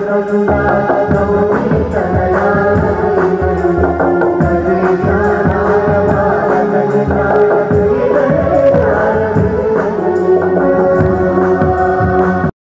la luna.